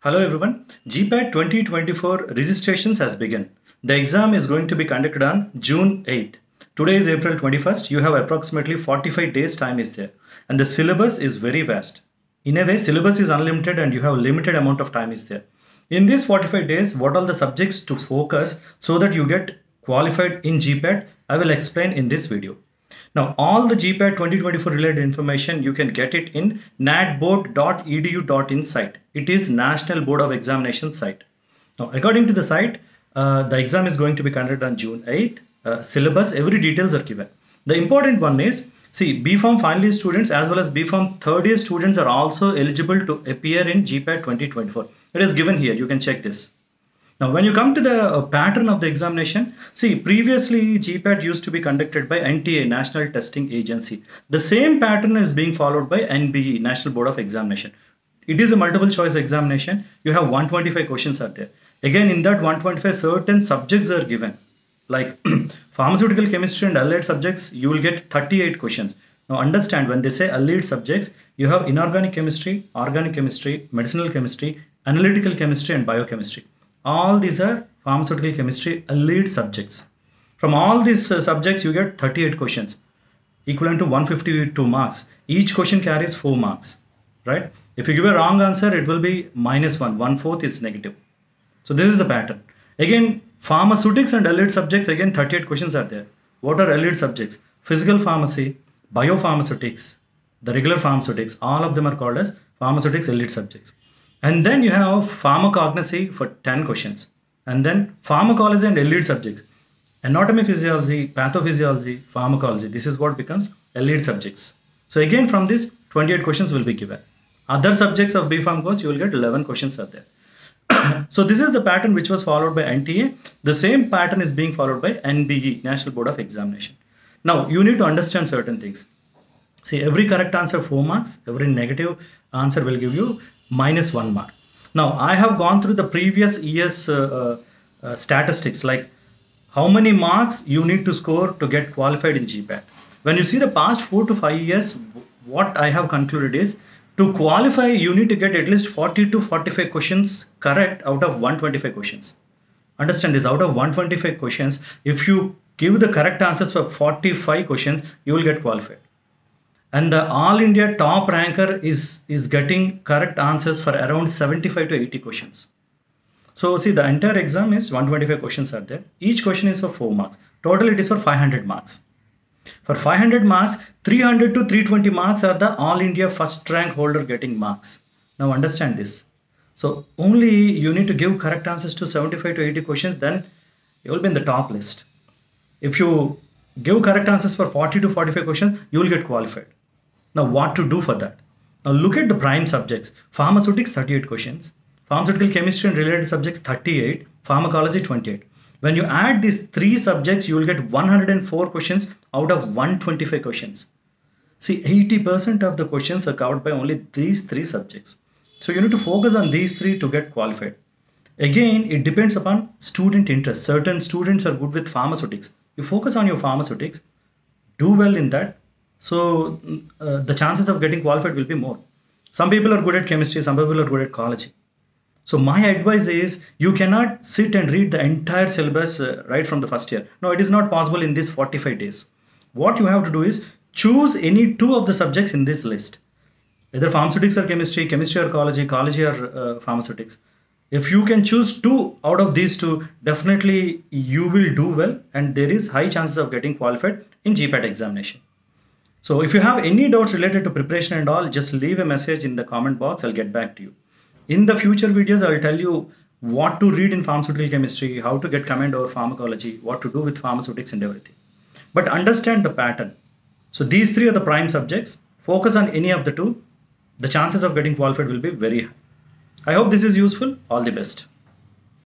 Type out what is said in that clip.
Hello everyone. GPAT 2024 registrations has begun. The exam is going to be conducted on June 8th. Today is April 21st. You have approximately 45 days time is there. And the syllabus is very vast. In a way, syllabus is unlimited and you have limited amount of time is there. In these 45 days, what are the subjects to focus so that you get qualified in GPAT? I will explain in this video. Now, all the GPAT 2024 related information, you can get it in natboard.edu.in site. It is National Board of Examination site. Now, according to the site, uh, the exam is going to be conducted on June 8th. Uh, syllabus, every details are given. The important one is, see, BPharm final year students as well as BPharm third year students are also eligible to appear in GPAT 2024. It is given here. You can check this. Now, when you come to the uh, pattern of the examination, see, previously GPAT used to be conducted by NTA, National Testing Agency. The same pattern is being followed by NBE, National Board of Examination. It is a multiple choice examination. You have 125 questions are there. Again, in that 125, certain subjects are given. Like pharmaceutical chemistry and allied subjects, you will get 38 questions. Now understand when they say allied subjects, you have inorganic chemistry, organic chemistry, medicinal chemistry, analytical chemistry, and biochemistry all these are pharmaceutical chemistry lead subjects. From all these uh, subjects, you get 38 questions, equivalent to 152 marks. Each question carries 4 marks, right? If you give a wrong answer, it will be minus 1. One fourth is negative. So this is the pattern. Again, pharmaceutics and allied subjects, again 38 questions are there. What are allied subjects? Physical pharmacy, biopharmaceutics, the regular pharmaceutics, all of them are called as pharmaceutics allied subjects. And then you have pharmacognosy for 10 questions. And then pharmacology and allied subjects. Anatomy, physiology, pathophysiology, pharmacology. This is what becomes allied subjects. So again, from this, 28 questions will be given. Other subjects of BPharm course, you will get 11 questions are there. so this is the pattern which was followed by NTA. The same pattern is being followed by NBE, National Board of Examination. Now, you need to understand certain things. See, every correct answer 4 marks, every negative answer will give you minus 1 mark. Now, I have gone through the previous year's uh, uh, uh, statistics like how many marks you need to score to get qualified in GPAT. When you see the past 4 to 5 years, what I have concluded is to qualify, you need to get at least 40 to 45 questions correct out of 125 questions. Understand this out of 125 questions, if you give the correct answers for 45 questions, you will get qualified and the all india top ranker is is getting correct answers for around 75 to 80 questions. So see the entire exam is 125 questions are there. Each question is for 4 marks. Total it is for 500 marks. For 500 marks 300 to 320 marks are the all india first rank holder getting marks. Now understand this. So only you need to give correct answers to 75 to 80 questions then you will be in the top list. If you give correct answers for 40 to 45 questions you will get qualified now, what to do for that? Now, look at the prime subjects. Pharmaceutics, 38 questions. Pharmaceutical chemistry and related subjects, 38. Pharmacology, 28. When you add these three subjects, you will get 104 questions out of 125 questions. See, 80% of the questions are covered by only these three subjects. So you need to focus on these three to get qualified. Again, it depends upon student interest. Certain students are good with pharmaceutics. You focus on your pharmaceutics, do well in that, so uh, the chances of getting qualified will be more. Some people are good at chemistry, some people are good at college. So my advice is you cannot sit and read the entire syllabus uh, right from the first year. No, it is not possible in these 45 days. What you have to do is choose any two of the subjects in this list. Either pharmaceutics or chemistry, chemistry or ecology, ecology or uh, pharmaceutics. If you can choose two out of these two, definitely you will do well and there is high chances of getting qualified in GPAT examination. So if you have any doubts related to preparation and all, just leave a message in the comment box. I'll get back to you. In the future videos, I'll tell you what to read in pharmaceutical chemistry, how to get command over pharmacology, what to do with pharmaceutics and everything. But understand the pattern. So these three are the prime subjects. Focus on any of the two. The chances of getting qualified will be very high. I hope this is useful. All the best.